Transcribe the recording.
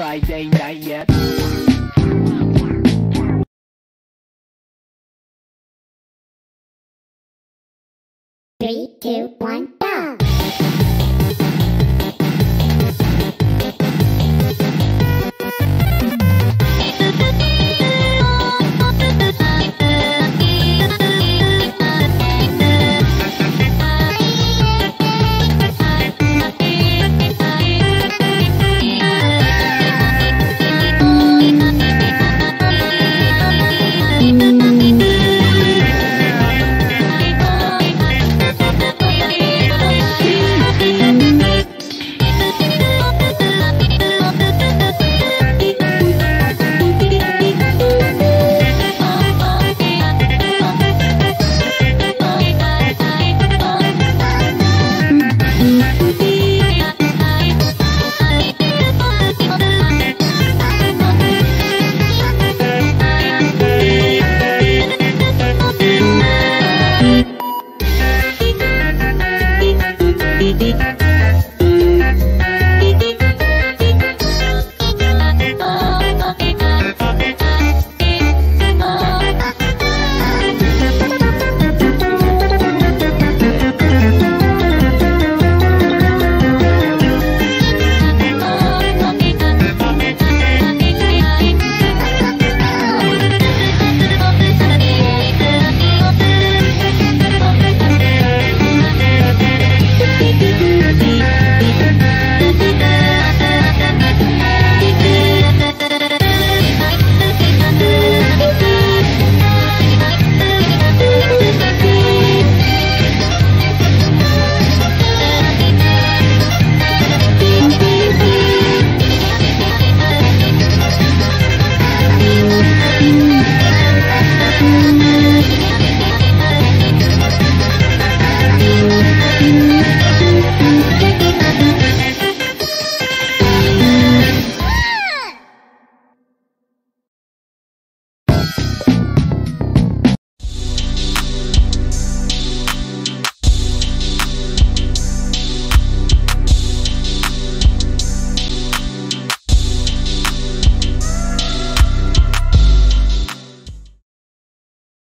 Friday night yet. Three, two, one, go!